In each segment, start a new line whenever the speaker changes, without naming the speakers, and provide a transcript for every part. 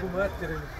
Kuvvet verelim.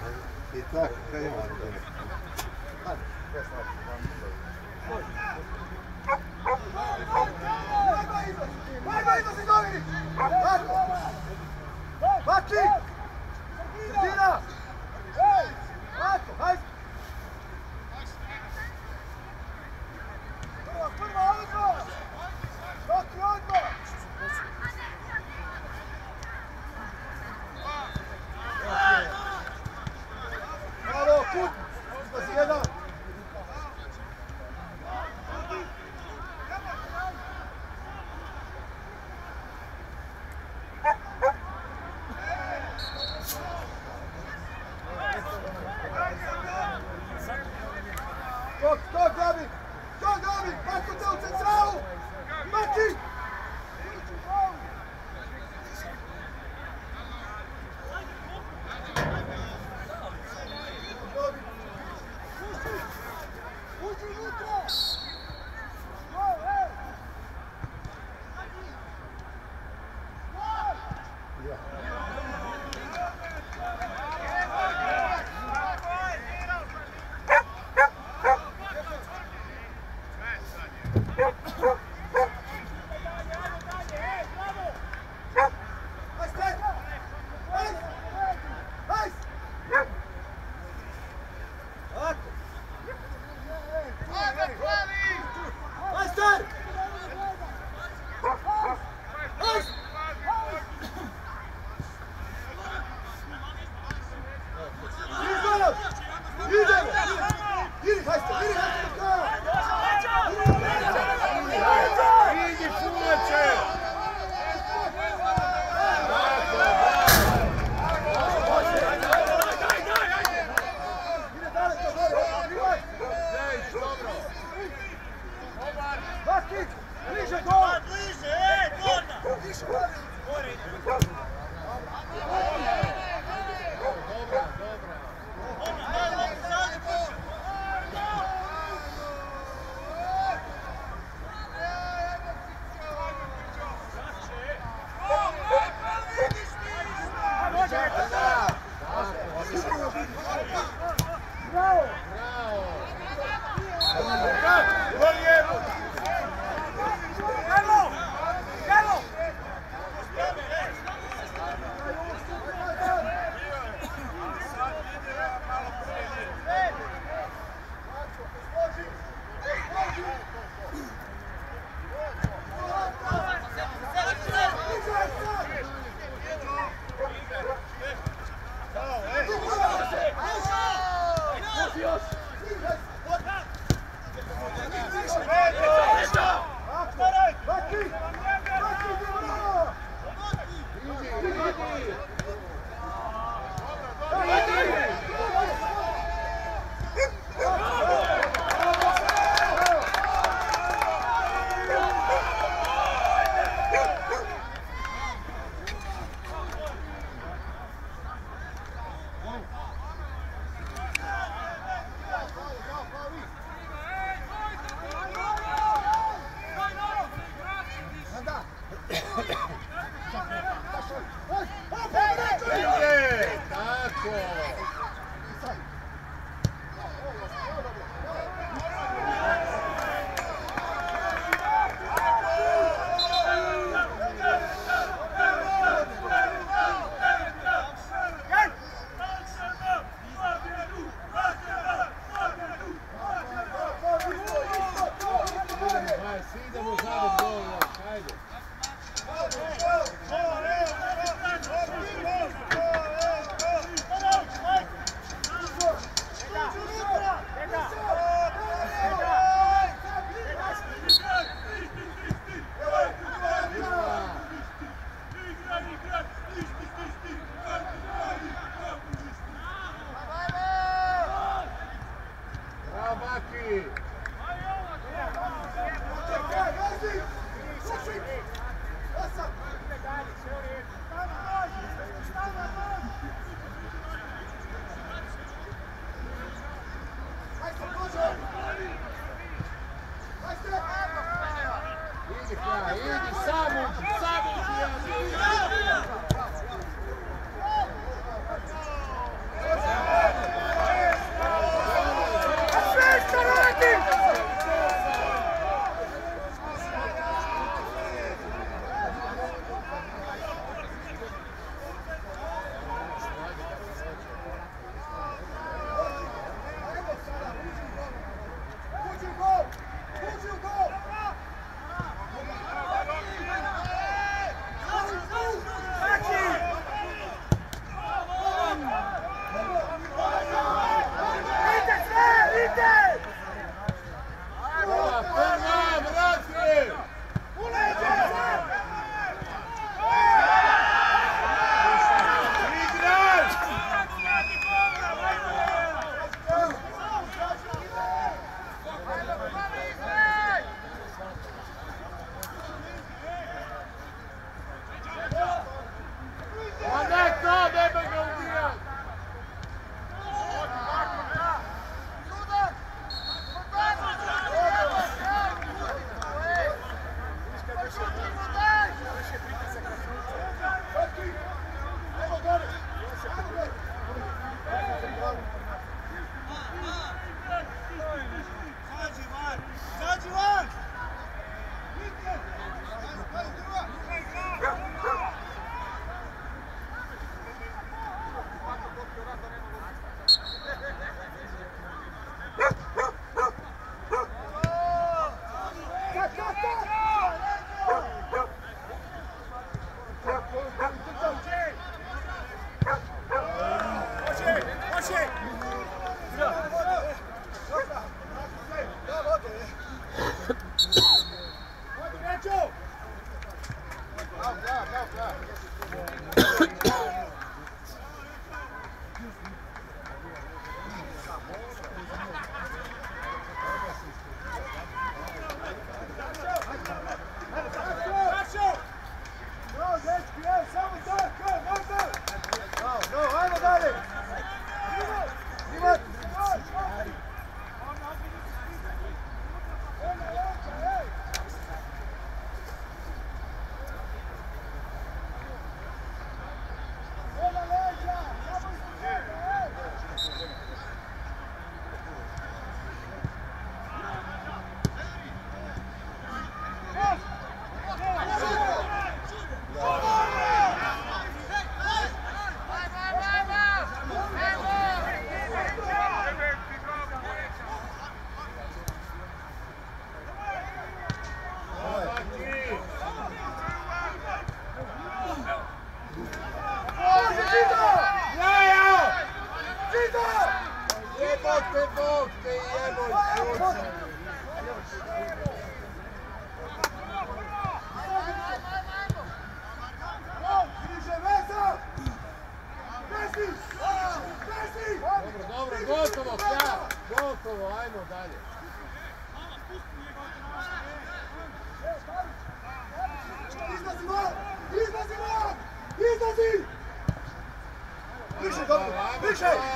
Appreciate it.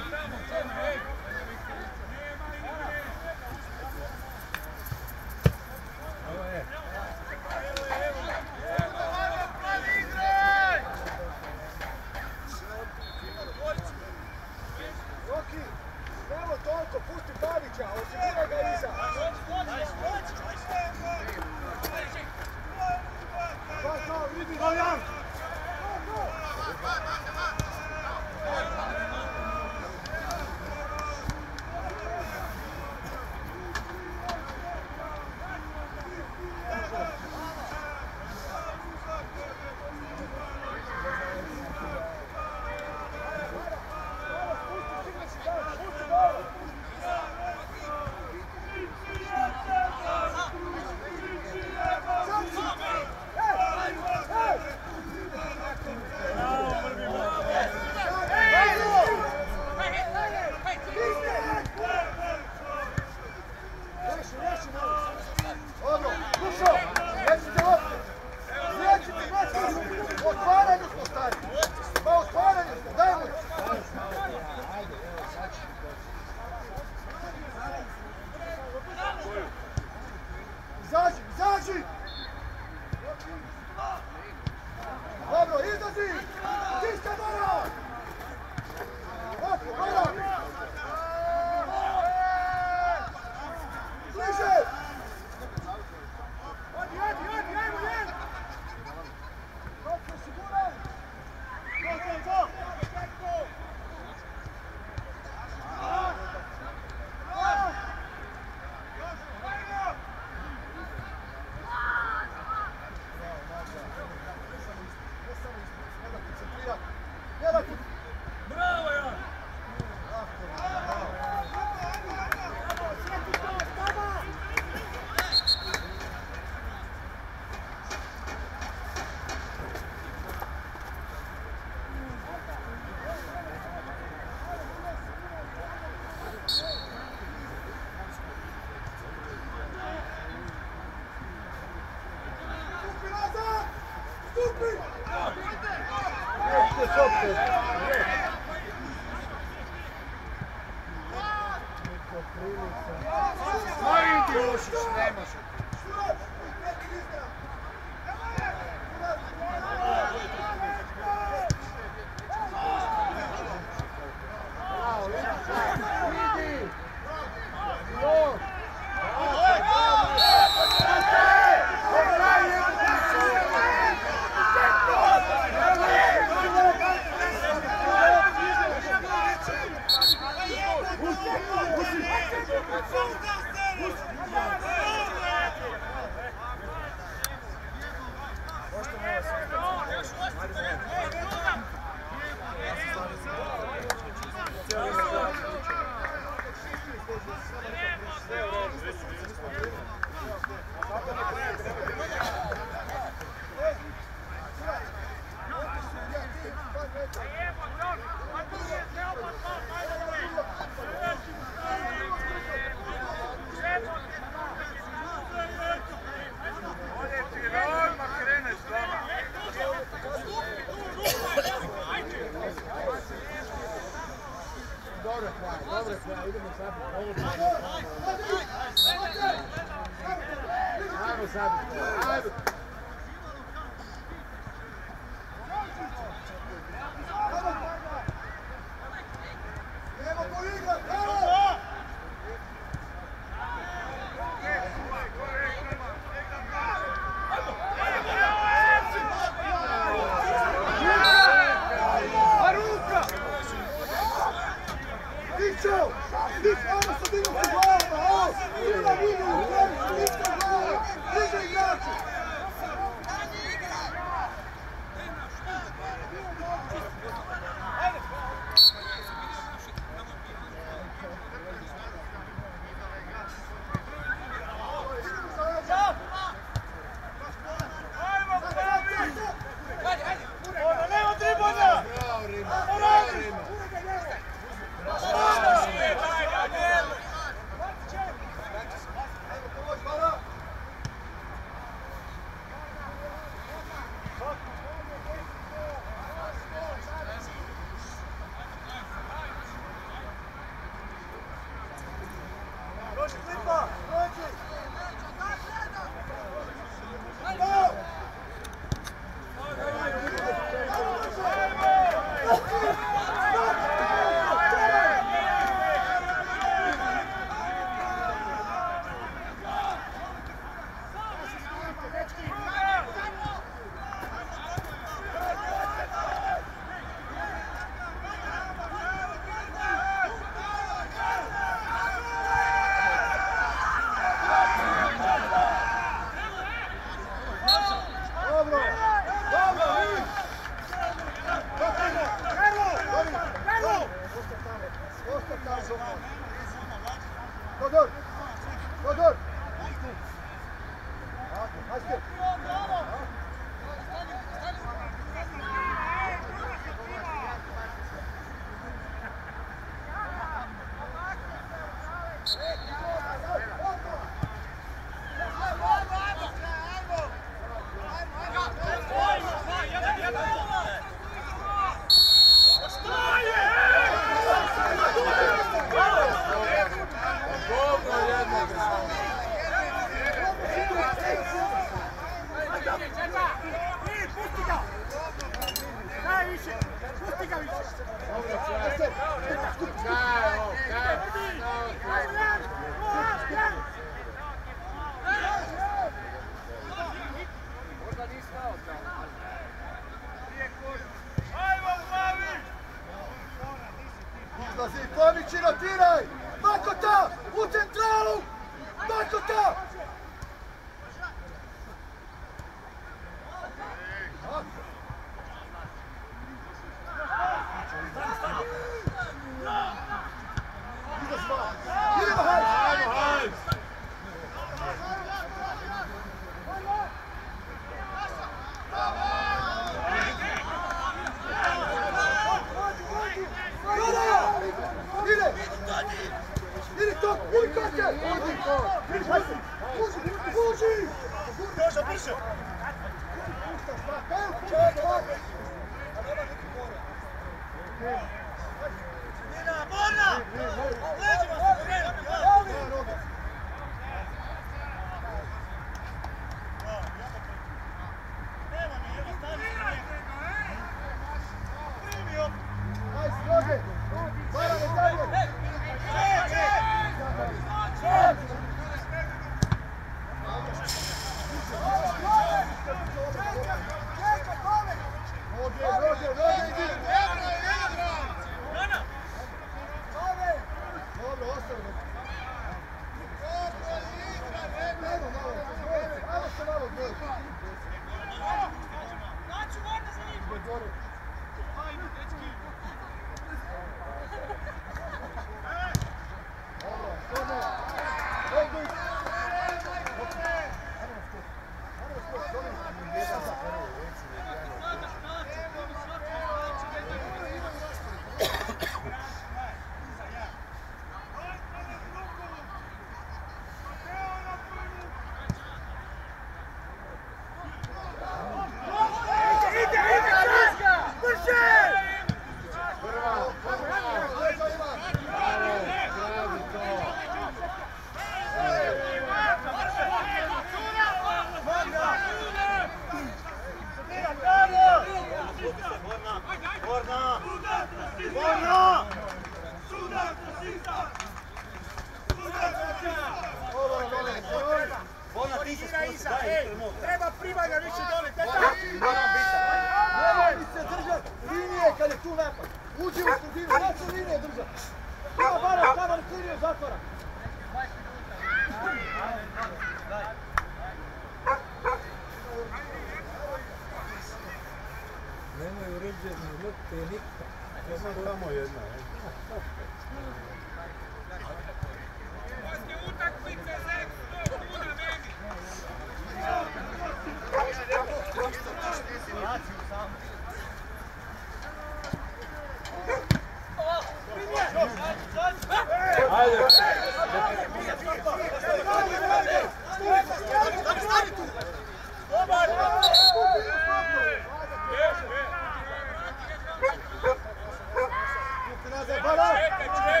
Čekaj, čekaj,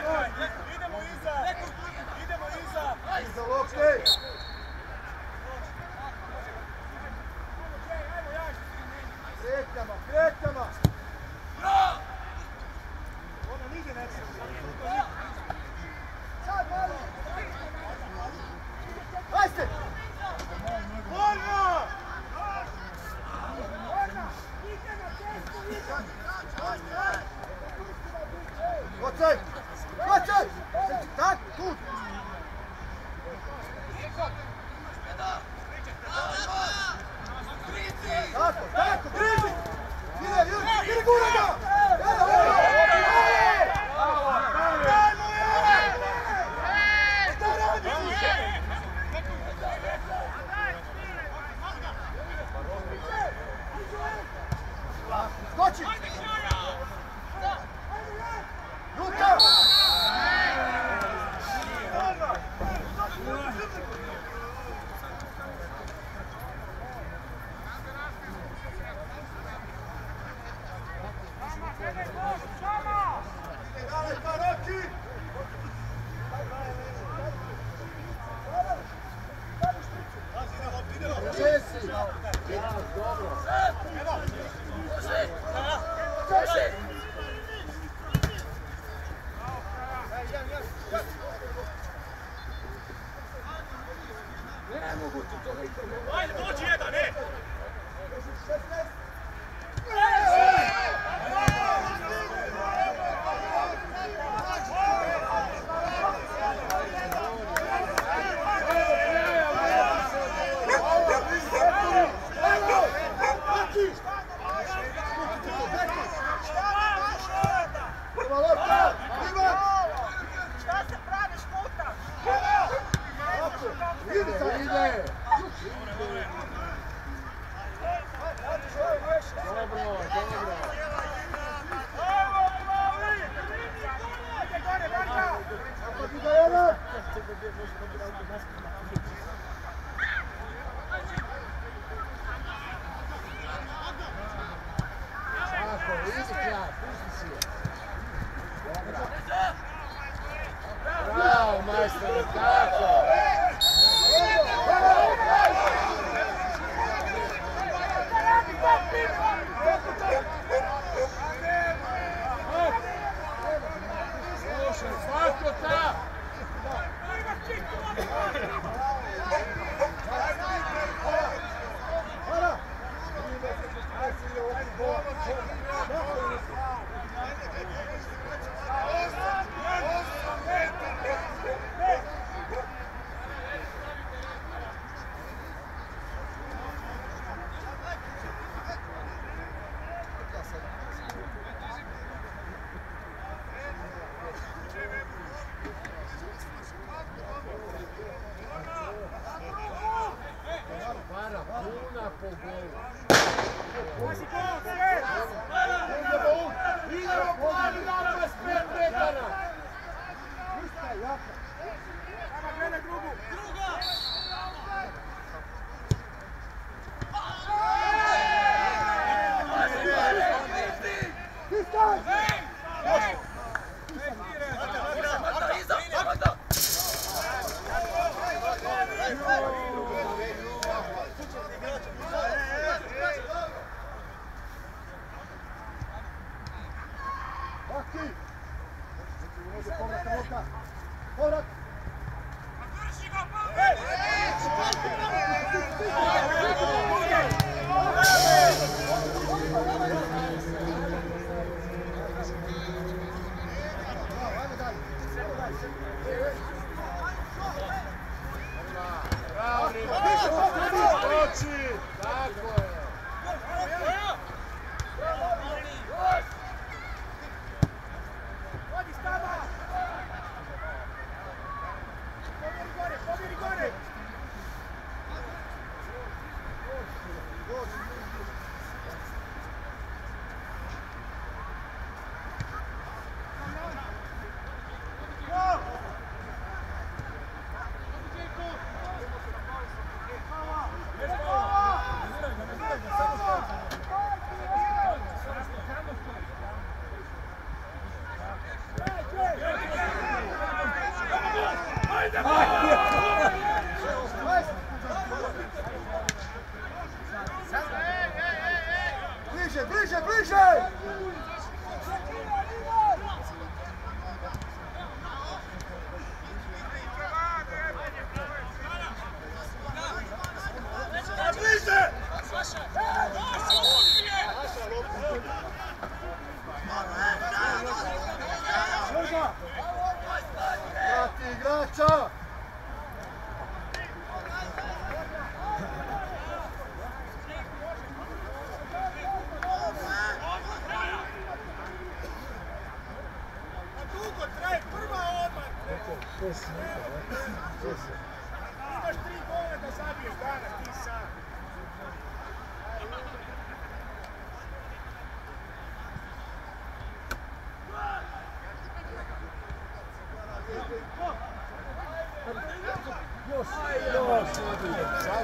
idemo
iza, idemo iza! Iza
lopte!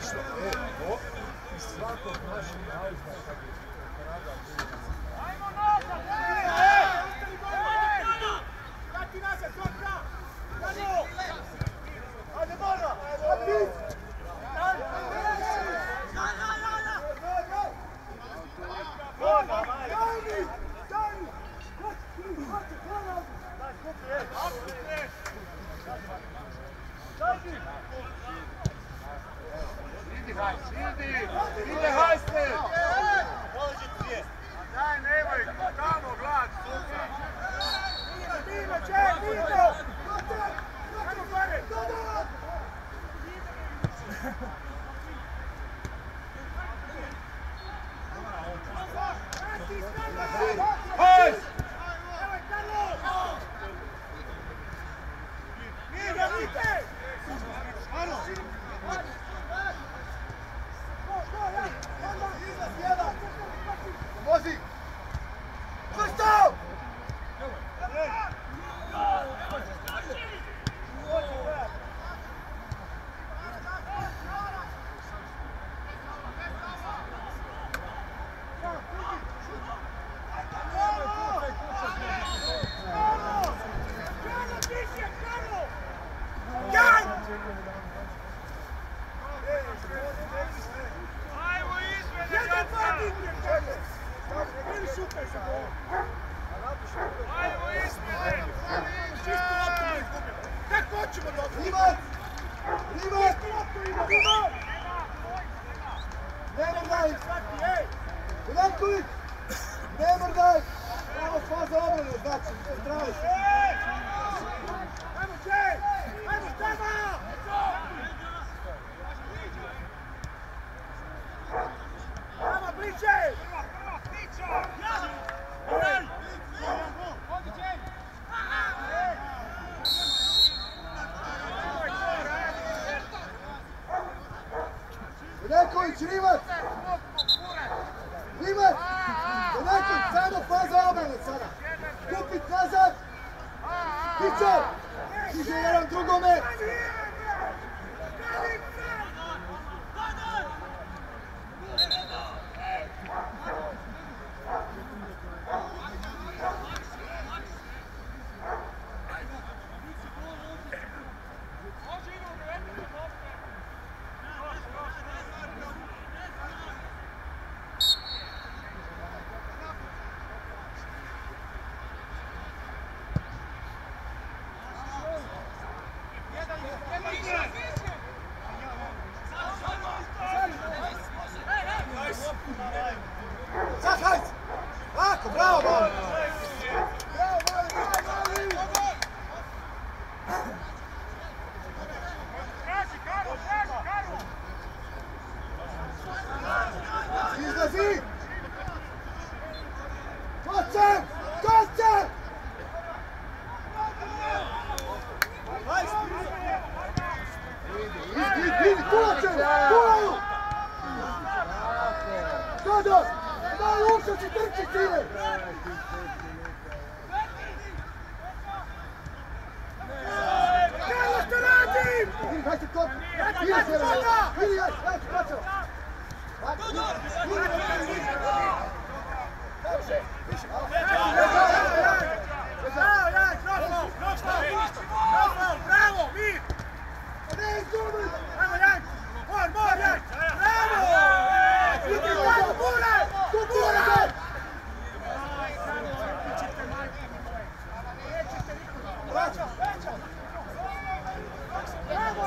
Zašto? E, svakog našeg nalazna kad je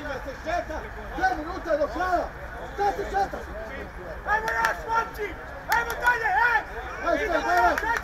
Ima se šeta, dvije minute do kraja. Šta se šetaš?
Ajmo još, momci! Ajmo dalje, ej! Ajmo dalje!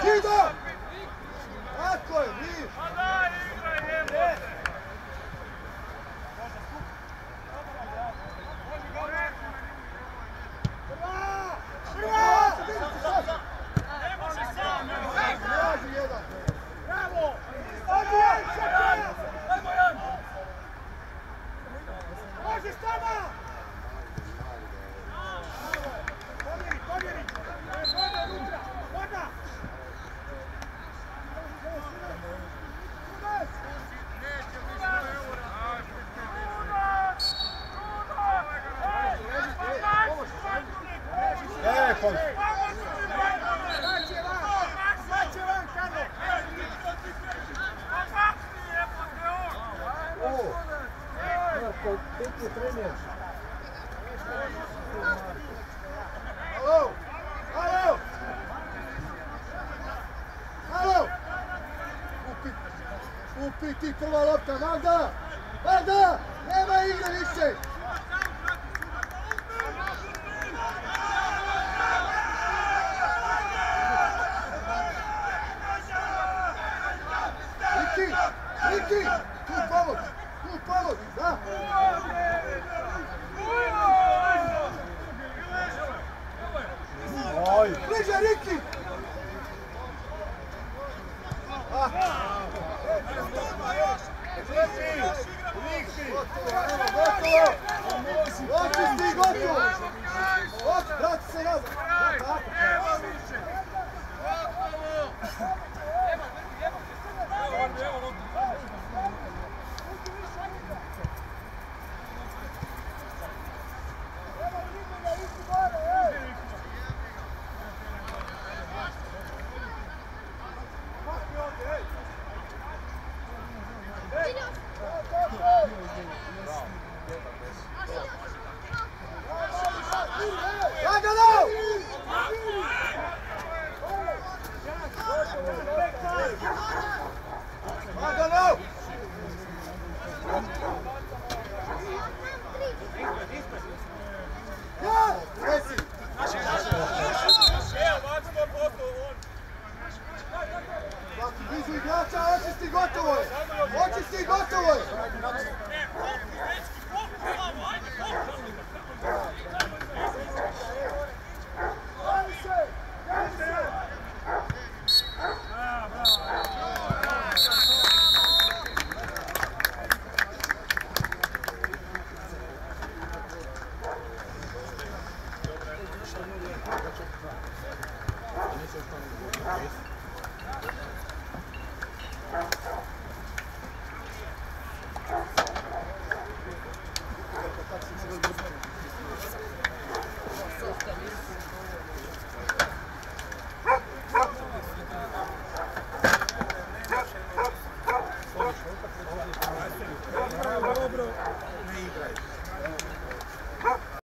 Tito!
pelo valor nada!